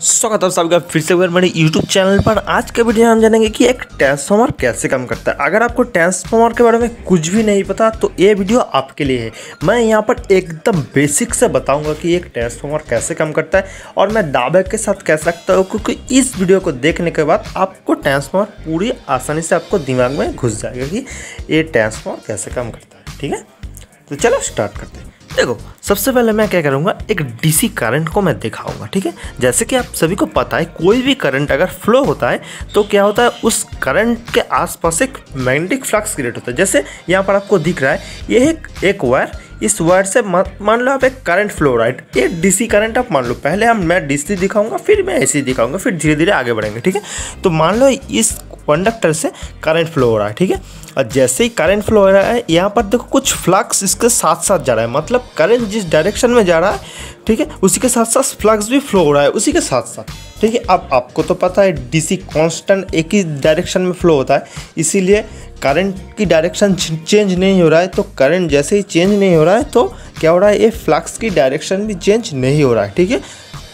स्वागत है सबका फिर से मेरे YouTube चैनल पर। आज के वीडियो में हम जानेंगे कि एक ट्रांसफार्मर कैसे काम करता है। अगर आपको ट्रांसफार्मर के बारे में कुछ भी नहीं पता तो ये वीडियो आपके लिए है। मैं यहाँ पर एकदम बेसिक से बताऊँगा कि एक ट्रांसफार्मर कैसे काम करता है और मैं दावे के साथ कह सकता हूँ, क्योंकि इस वीडियो को देखने के बाद आपको ट्रांसफार्मर पूरी आसानी से आपको दिमाग में घुस जाएगा कि ये ट्रांसफार्मर कैसे काम करता है। ठीक है? तो चलो स्टार्ट करते हैं। देखो, सबसे पहले मैं क्या करूँगा, एक डीसी करंट को मैं दिखाऊँगा, ठीक है? जैसे कि आप सभी को पता है, कोई भी करंट अगर फ्लो होता है तो क्या होता है, उस करंट के आसपास एक मैग्नेटिक फ्लक्स क्रिएट होता है। जैसे यहाँ पर आपको दिख रहा है ये एक एक वायर इस वायर से मान लो आप एक करंट फ्लो राइट ये डीसी करंट आप मान लो, पहले हम मैं डीसी दिखाऊँगा, फिर मैं एसी दिखाऊँगा, फिर धीरे धीरे आगे बढ़ेंगे, ठीक है? तो मान लो इस कंडक्टर से करंट फ्लो हो रहा है, ठीक है? और जैसे ही करंट फ्लो हो रहा है, यहाँ पर देखो कुछ फ्लक्स इसके साथ साथ जा रहा है। मतलब करंट जिस डायरेक्शन में जा रहा है, ठीक है, उसी के साथ साथ फ्लक्स भी फ्लो हो रहा है, उसी के साथ साथ ठीक है? अब आपको तो पता है डीसी कांस्टेंट एक ही डायरेक्शन में फ्लो होता है, इसीलिए करंट की डायरेक्शन चेंज नहीं हो रहा है तो करंट जैसे ही चेंज नहीं हो रहा है तो क्या हो रहा है? ये फ्लक्स की डायरेक्शन भी चेंज नहीं हो रहा है, ठीक है?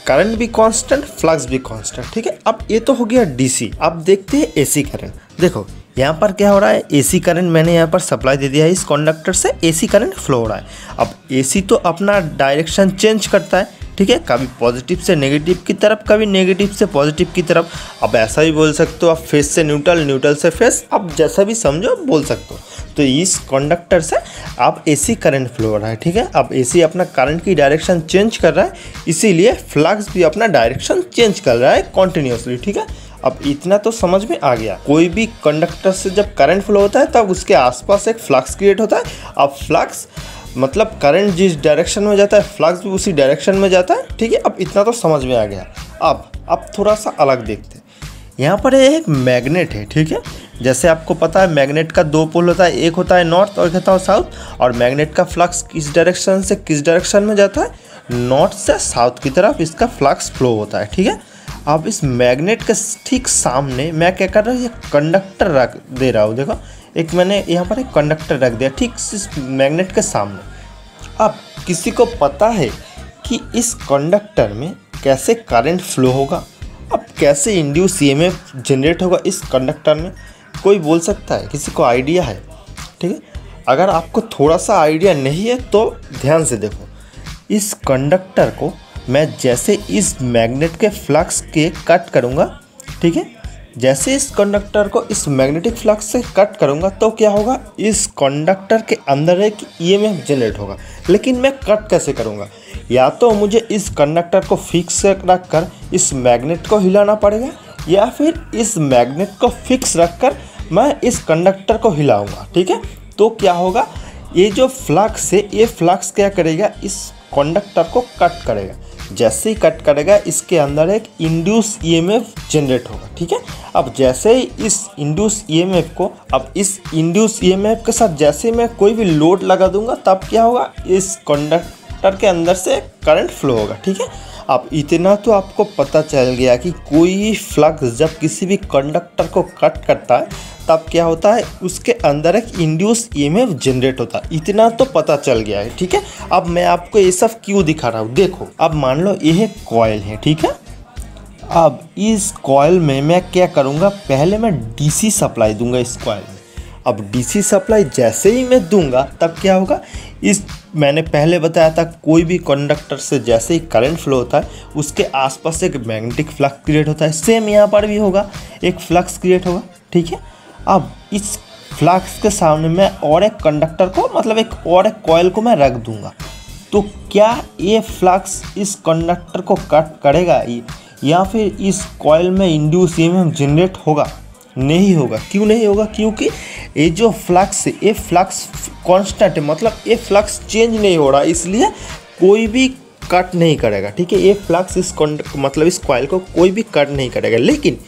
करंट भी कांस्टेंट, फ्लक्स भी कांस्टेंट, ठीक है? अब ये तो हो गया डीसी अब देखते हैं एसी करंट। देखो, यहाँ पर क्या हो रहा है? एसी करंट मैंने यहाँ पर सप्लाई दे दिया है इस कंडक्टर से। एसी करंट फ्लो हो रहा है। अब एसी तो अपना डायरेक्शन चेंज करता है, ठीक है? कभी पॉजिटिव से नेगेटिव की तरफ़, कभी नेगेटिव से पॉजिटिव की तरफ़। अब ऐसा भी बोल सकते हो, आप फेस से न्यूट्रल न्यूट्रल से फेस आप जैसा भी समझो बोल सकते हो। तो इस कंडक्टर से आप एसी करंट फ्लो हो रहा है, ठीक है? अब एसी अपना करंट की डायरेक्शन चेंज कर रहा है, इसीलिए फ्लक्स भी अपना डायरेक्शन चेंज कर रहा है कॉन्टिन्यूसली ठीक है? अब इतना तो समझ में आ गया। कोई भी कंडक्टर से जब करंट फ्लो होता है, तब उसके आसपास एक फ्लक्स क्रिएट होता है। अब फ्लक्स मतलब करंट जिस डायरेक्शन में जाता है फ्लक्स भी उसी डायरेक्शन में जाता है, ठीक है? अब इतना तो समझ में आ गया। अब अब थोड़ा सा अलग देखते हैं। यहाँ पर एक मैग्नेट है, ठीक है? जैसे आपको पता है, मैग्नेट का दो पोल होता है, एक होता है नॉर्थ और एक होता है साउथ। और मैग्नेट का फ्लक्स किस डायरेक्शन से, किस डायरेक्शन में जाता है? नॉर्थ से साउथ की तरफ़ इसका फ्लक्स फ्लो होता है, ठीक है? अब इस मैग्नेट के ठीक सामने, मैं क्या कर रहा हूँ, ये कंडक्टर रख दे रहा हूँ, देखो। एक मैंने यहाँ पर एक कंडक्टर रख दिया, ठीक इस मैग्नेट के सामने। अब किसी को पता है कि इस कंडक्टर में कैसे करंट फ्लो होगा? अब कैसे इंड्यूस ई जनरेट होगा इस कंडक्टर में? कोई बोल सकता है, किसी को आइडिया है, ठीक है? अगर आपको थोड़ा सा आइडिया नहीं है तो ध्यान से देखो। इस कंडक्टर को मैं जैसे इस मैग्नेट के फ्लक्स के कट करूँगा, ठीक है? जैसे इस कंडक्टर को इस मैग्नेटिक फ्लक्स से कट करूँगा तो क्या होगा? इस कंडक्टर के अंदर एक ई ईएमएफ जनरेट होगा। लेकिन मैं कट कैसे करूँगा? या तो मुझे इस कंडक्टर को फिक्स रख कर इस मैग्नेट को हिलाना पड़ेगा, या फिर इस मैग्नेट को फिक्स रख कर मैं इस कंडक्टर को हिलाऊँगा, ठीक है? तो क्या होगा? ये जो फ्लक्स है, ये फ्लक्स क्या करेगा? इस कंडक्टर को कट करेगा। जैसे ही कट करेगा, इसके अंदर एक इंड्यूस ईएमएफ जनरेट होगा, ठीक है? अब जैसे ही इस इंड्यूस ईएमएफ को, अब इस इंड्यूस ईएमएफ के साथ जैसे ही मैं कोई भी लोड लगा दूँगा, तब क्या होगा? इस कंडक्टर के अंदर से करंट फ्लो होगा, ठीक है? अब इतना तो आपको पता चल गया कि कोई फ्लक्स जब किसी भी कंडक्टर को कट करता है, तब क्या होता है? उसके अंदर एक इंड्यूस ईएमएफ जनरेट होता है। इतना तो पता चल गया है, ठीक है? अब मैं आपको ये सब क्यों दिखा रहा हूँ? देखो, अब मान लो ये कॉयल है, ठीक है? अब इस कॉयल में मैं क्या करूँगा? पहले मैं डीसी सप्लाई दूँगा इस कॉयल में। अब डीसी सप्लाई जैसे ही मैं दूँगा, तब क्या होगा? इस मैंने पहले बताया था, कोई भी कंडक्टर से जैसे ही करंट फ्लो होता है, उसके आसपास एक मैग्नेटिक फ्लक्स क्रिएट होता है। सेम यहाँ पर भी होगा, एक फ्लक्स क्रिएट होगा, ठीक है? अब इस फ्लक्स के सामने मैं और एक कंडक्टर को मतलब एक और एक कॉयल को मैं रख दूँगा। तो क्या ये फ्लक्स इस कंडक्टर को कट करेगा? या फिर इस कॉयल में इंड्यूस ईएमएफ जनरेट होगा? नहीं होगा। क्यों नहीं होगा? क्योंकि ये जो फ्लक्स ये फ्लक्स कांस्टेंट है मतलब ये फ्लक्स चेंज नहीं हो रहा, इसलिए कोई भी कट नहीं करेगा, ठीक है? ये फ्लक्स इस मतलब इस कॉयल को कोई भी कट नहीं करेगा। लेकिन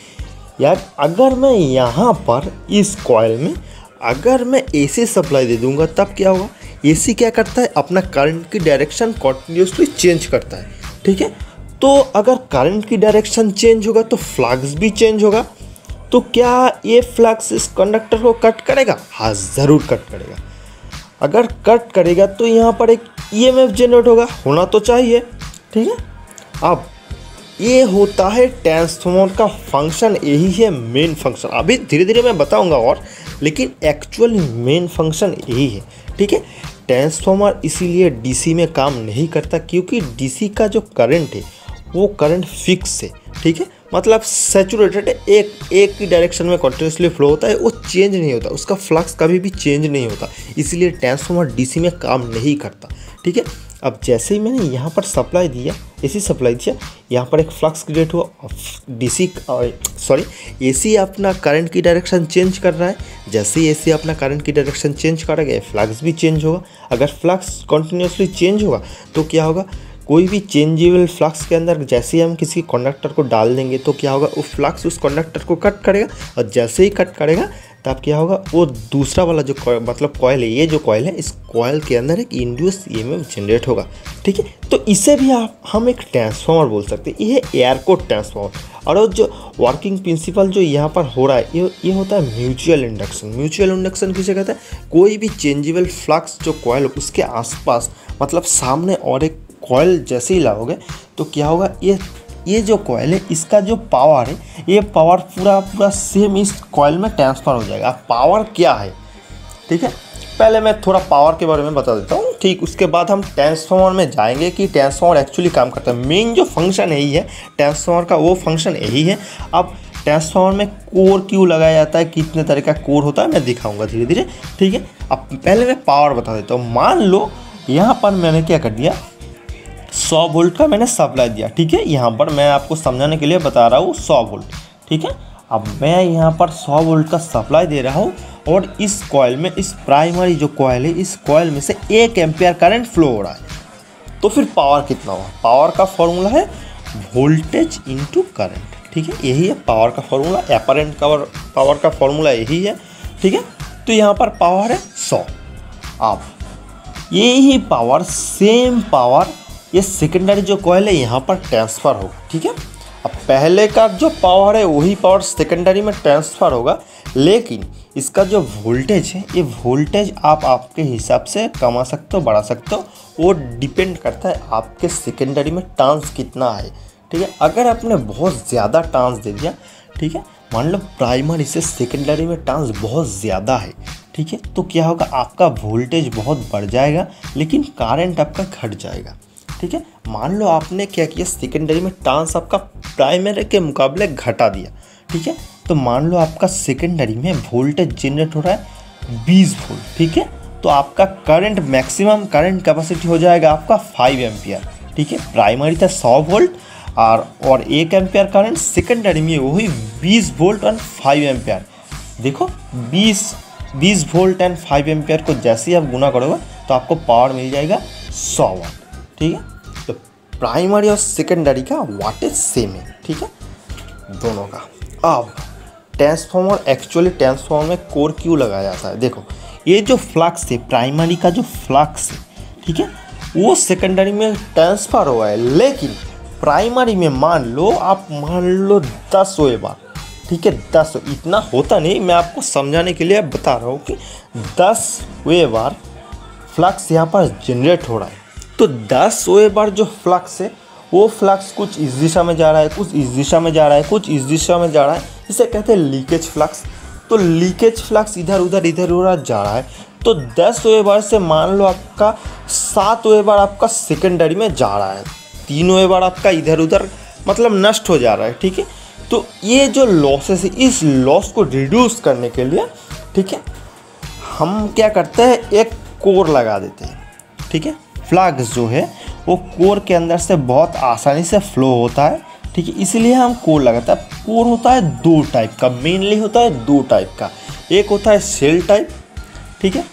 यार, अगर मैं यहाँ पर इस कॉयल में, अगर मैं एसी सप्लाई दे दूँगा, तब क्या होगा? एसी क्या करता है? अपना करंट की डायरेक्शन कॉन्टिन्यूसली चेंज करता है, ठीक है? तो अगर करंट की डायरेक्शन चेंज होगा तो फ्लक्स भी चेंज होगा। तो क्या ये फ्लक्स इस कंडक्टर को कट करेगा? हाँ ज़रूर कट करेगा। अगर कट करेगा तो यहाँ पर एक ईएमएफ जनरेट होगा। होना तो चाहिए। ठीक है? अब ये होता है ट्रांसफॉर्मर का फ़ंक्शन यही है मेन फ़ंक्शन अभी धीरे धीरे मैं बताऊँगा और, लेकिन एक्चुअल मेन फ़ंक्शन यही है। ठीक है? ट्रांसफॉर्मर इसीलिए डीसी में काम नहीं करता, क्योंकि डीसी का जो करंट है, वो करंट फिक्स है। ठीक है? मतलब सेचुरेटेड एक एक ही डायरेक्शन में कंटिन्यूसली फ्लो होता है, वो चेंज नहीं होता। उसका फ्लक्स कभी भी चेंज नहीं होता। इसीलिए ट्रांसफॉर्मर डीसी में काम नहीं करता। ठीक है? अब जैसे ही मैंने यहाँ पर सप्लाई दिया एसी सप्लाई दिया, यहाँ पर एक फ्लक्स क्रिएट हुआ। डीसी सॉरी एसी अपना करंट की डायरेक्शन चेंज कर रहा है। जैसे ही एसी अपना करंट की डायरेक्शन चेंज करेगा फ्लक्स भी चेंज होगा। अगर फ्लक्स कंटिन्यूसली चेंज होगा तो क्या होगा? कोई भी चेंजेबल फ्लक्स के अंदर, जैसे ही हम किसी कंडक्टर को डाल देंगे तो क्या होगा? वो फ्लक्स उस कंडक्टर को कट करेगा और जैसे ही कट करेगा, तब क्या होगा? वो दूसरा वाला जो मतलब कॉयल है, ये जो कॉयल है, इस कॉयल के अंदर एक इंड्यूस ईएमएफ जनरेट होगा। ठीक है? तो इसे भी आप, हम एक ट्रांसफॉर्मर बोल सकते हैं। ये एयरकोड ट्रांसफॉर्मर और जो वर्किंग प्रिंसिपल जो यहाँ पर हो रहा है, ये ये होता है म्यूचुअल इंडक्शन म्यूचुअल इंडक्शन किसे कहते हैं? कोई भी चेंजेबल फ्लक्स जो कॉयल उसके आसपास मतलब सामने और एक कॉयल जैसे ही लाओगे तो क्या होगा, ये ये जो कॉयल है, इसका जो पावर है, ये पावर पूरा पूरा सेम इस कॉयल में ट्रांसफ़र हो जाएगा। पावर क्या है? ठीक है? पहले मैं थोड़ा पावर के बारे में बता देता हूँ। ठीक, उसके बाद हम ट्रांसफॉर्मर में जाएँगे कि ट्रांसफॉर्मर एक्चुअली काम करता है। मेन जो फ़ंक्शन यही है ट्रांसफॉर्मर का वो फ़ंक्शन यही है। अब ट्रांसफॉर्मर में कोर क्यों लगाया जाता है, कितने तरह का कोर होता है, मैं दिखाऊँगा धीरे धीरे ठीक है? अब पहले मैं पावर बता देता हूँ। मान लो, यहाँ पर मैंने क्या कर दिया? सौ वोल्ट का मैंने सप्लाई दिया, ठीक है? यहाँ पर मैं आपको समझाने के लिए बता रहा हूँ सौ वोल्ट, ठीक है? अब मैं यहाँ पर सौ वोल्ट का सप्लाई दे रहा हूँ और इस कॉयल में, इस प्राइमरी जो कॉयल है, इस कॉयल में से एक एम्पेयर करंट फ्लो हो रहा है। तो फिर पावर कितना हुआ? पावर का फॉर्मूला है वोल्टेज इंटू करंट ठीक है? यही है पावर का फॉर्मूला एपरेंट कवर पावर का फॉर्मूला यही है, ठीक है? तो यहाँ पर पावर है सौ। अब यही पावर सेम पावर ये सेकेंडरी जो कॉयल है, यहाँ पर ट्रांसफ़र होगा, ठीक है? अब पहले का जो पावर है, वही पावर सेकेंडरी में ट्रांसफ़र होगा। लेकिन इसका जो वोल्टेज है, ये वोल्टेज आप आपके हिसाब से कमा सकते हो, बढ़ा सकते हो। वो डिपेंड करता है आपके सेकेंडरी में टांस कितना है, ठीक है? अगर आपने बहुत ज़्यादा टांस दे दिया, ठीक है? मान लो प्राइमरी से सेकेंडरी में टांस बहुत ज़्यादा है, ठीक है? तो क्या होगा? आपका वोल्टेज बहुत बढ़ जाएगा, लेकिन करंट आपका घट जाएगा। ठीक है? मान लो आपने क्या किया? सेकेंडरी में टांस आपका प्राइमरी के मुकाबले घटा दिया, ठीक है? तो मान लो आपका सेकेंडरी में वोल्टेज जनरेट हो रहा है बीस वोल्ट ठीक है? तो आपका करंट मैक्सिमम करंट कैपेसिटी हो जाएगा आपका फाइव एम्पियर ठीक है? प्राइमरी था सौ वोल्ट और और एक एम्पियर करंट सेकेंडरी में वही बीस वोल्ट एंड फाइव एम्पियर देखो, बीस बीस वोल्ट एंड फाइव एम्पियर को जैसे ही आप गुना करोगे तो आपको पावर मिल जाएगा सौ वाट ठीक है? तो प्राइमरी और सेकेंडरी का वाटेज सेम है, ठीक है? दोनों का। अब ट्रांसफॉर्मर एक्चुअली ट्रांसफॉर्मर में कोर क्यों लगाया जाता है? देखो, ये जो फ्लक्स है प्राइमरी का जो फ्लक्स है, ठीक है? वो सेकेंडरी में ट्रांसफ़र हुआ है, लेकिन प्राइमरी में मान लो, आप मान लो दस हुए बार ठीक है? दस इतना होता नहीं, मैं आपको समझाने के लिए बता रहा हूँ कि दस वे बार फ्लक्स यहाँ पर जनरेट हो रहा है। तो दस सोए बार जो फ्लक्स है, वो फ्लक्स कुछ इस दिशा में जा रहा है, कुछ इस दिशा में जा रहा है, कुछ इस दिशा में जा रहा है। इसे कहते हैं लीकेज फ्लक्स। तो लीकेज फ्लक्स इधर, उधर इधर, उधर जा रहा है। तो दस वे बार से मान लो आपका सात वे बार आपका सेकेंडरी में जा रहा है। तीन वे बार आपका इधर, उधर मतलब नष्ट हो जा रहा है, ठीक है? तो ये जो लॉसेस है, इस लॉस को रिड्यूस करने के लिए, ठीक है? हम क्या करते हैं? एक कोर लगा देते हैं, ठीक है? फ्लक्स जो है, वो कोर के अंदर से बहुत आसानी से फ्लो होता है, ठीक है? इसलिए हम कोर लगाते हैं। कोर होता है दो टाइप का मेनली होता है दो टाइप का। एक होता है सेल टाइप ठीक है?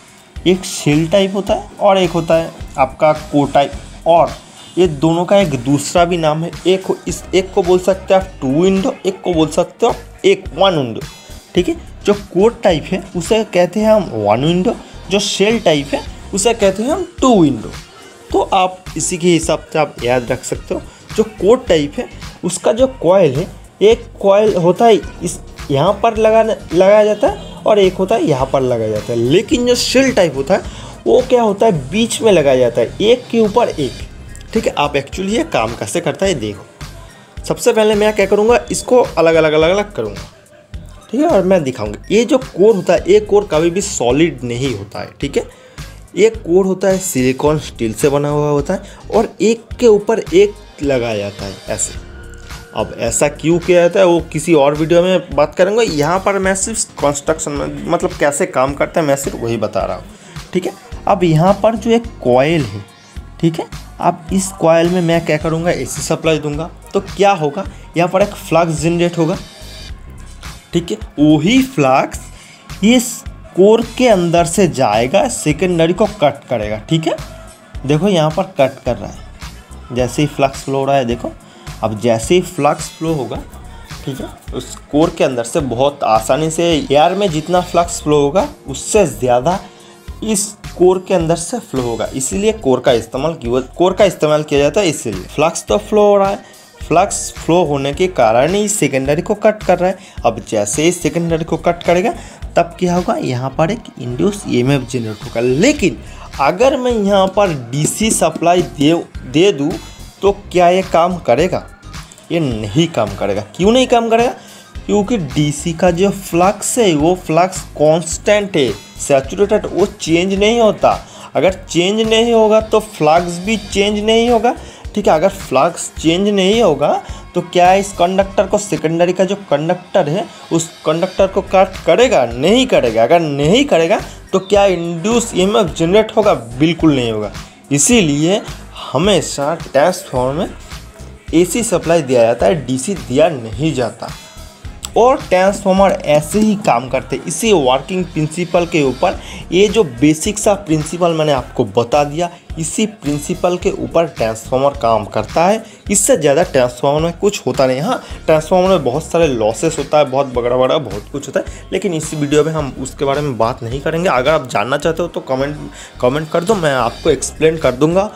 एक सेल टाइप होता है और एक होता है आपका कोर टाइप और ये दोनों का एक दूसरा भी नाम है। एक इस, एक को बोल सकते हैं आप टू विंडो एक को बोल सकते हो एक वन विंडो ठीक है? जो कोर टाइप है, उसे कहते हैं हम वन विंडो जो सेल टाइप है, उसे कहते हैं हम टू विंडो तो आप इसी के हिसाब से आप याद रख सकते हो। जो कोट टाइप है, उसका जो कॉयल है, एक कॉयल होता है इस यहाँ पर लगाने, लगाया जाता है और एक होता है यहाँ पर लगाया जाता है। लेकिन जो शिल टाइप होता है, वो क्या होता है? बीच में लगाया जाता है, एक के ऊपर एक। ठीक है, आप एक्चुअली ये काम कैसे करता है देखो। सबसे पहले मैं क्या करूँगा, इसको अलग अलग अलग अलग करूँगा। ठीक है, और मैं दिखाऊँगा। ये जो कोर होता है, ये कोर कभी भी सॉलिड नहीं होता है। ठीक है एक कोर होता है, सिलिकॉन स्टील से बना हुआ होता है और एक के ऊपर एक लगाया जाता है ऐसे। अब ऐसा क्यों किया जाता है, वो किसी और वीडियो में बात करेंगे। यहाँ पर मैं सिर्फ़ कंस्ट्रक्शन में मतलब कैसे काम करता है, मैं सिर्फ़ वही बता रहा हूँ, ठीक है? अब यहाँ पर जो एक कॉयल है, ठीक है? अब इस कॉयल में मैं क्या करूँगा एसी सप्लाई दूँगा। तो क्या होगा, यहाँ पर एक फ्लक्स जनरेट होगा, ठीक है? वही फ्लक्स इस कोर के अंदर से जाएगा सेकेंडरी को कट करेगा, ठीक है? देखो यहाँ पर कट कर रहा है। जैसे ही फ्लक्स फ्लो हो रहा है, देखो। अब जैसे ही फ्लक्स फ्लो होगा, ठीक है, उस कोर के अंदर से बहुत आसानी से एयर में जितना फ्लक्स फ्लो होगा, उससे ज़्यादा इस कोर के अंदर से फ्लो होगा। इसीलिए कोर का इस्तेमाल किया कोर का इस्तेमाल किया जाता है इसीलिए। फ्लक्स तो फ्लो हो रहा है। फ्लक्स फ्लो होने के कारण ही सेकेंडरी को कट कर रहा है। अब जैसे ही सेकेंडरी को कट करेगा तब क्या होगा? यहाँ पर एक इंड्यूस ईएमएफ जनरेट होगा। लेकिन अगर मैं यहाँ पर डीसी सप्लाई दे दे दूँ तो क्या ये काम करेगा? ये नहीं काम करेगा। क्यों नहीं काम करेगा? क्योंकि डीसी का जो फ्लक्स है, वो फ्लक्स कांस्टेंट है। सैचुरेटेड वो चेंज नहीं होता। अगर चेंज नहीं होगा तो फ्लक्स भी चेंज नहीं होगा। ठीक है, अगर फ्लक्स चेंज नहीं होगा तो क्या इस कंडक्टर को सेकेंडरी का जो कंडक्टर है, उस कंडक्टर को कट करेगा? नहीं करेगा। अगर नहीं करेगा तो क्या इंड्यूस ईएमएफ जनरेट होगा? बिल्कुल नहीं होगा। इसीलिए हमेशा ट्रांसफॉर्मर में एसी सप्लाई दिया जाता है डीसी दिया नहीं जाता। और ट्रांसफॉर्मर ऐसे ही काम करते इसी वर्किंग प्रिंसिपल के ऊपर ये जो बेसिक सा प्रिंसिपल मैंने आपको बता दिया इसी प्रिंसिपल के ऊपर ट्रांसफार्मर काम करता है। इससे ज़्यादा ट्रांसफार्मर में कुछ होता नहीं। हाँ ट्रांसफार्मर में बहुत सारे लॉसेस होता है, बहुत बड़ा बड़ा बहुत कुछ होता है। लेकिन इसी वीडियो में हम उसके बारे में बात नहीं करेंगे। अगर आप जानना चाहते हो तो कमेंट कमेंट कर दो, मैं आपको एक्सप्लेन कर दूँगा।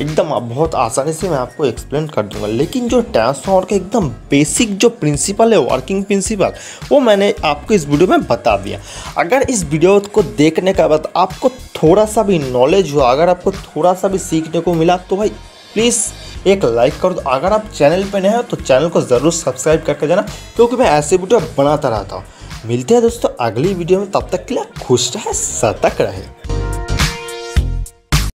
एकदम बहुत आसानी से मैं आपको एक्सप्लेन कर दूँगा। लेकिन जो ट्रांसफॉर्मर का एकदम बेसिक जो प्रिंसिपल है वर्किंग प्रिंसिपल वो मैंने आपको इस वीडियो में बता दिया। अगर इस वीडियो को देखने के बाद आपको थोड़ा सा भी नॉलेज हुआ, अगर आपको थोड़ा सा भी सीखने को मिला तो भाई प्लीज़ एक लाइक कर। दो अगर आप चैनल पर नए हो तो चैनल को ज़रूर सब्सक्राइब करके जाना, क्योंकि मैं ऐसे वीडियो बनाता रहता हूँ। मिलते हैं दोस्तों अगली वीडियो में, तब तक के लिए खुश रहे, सतर्क रहे।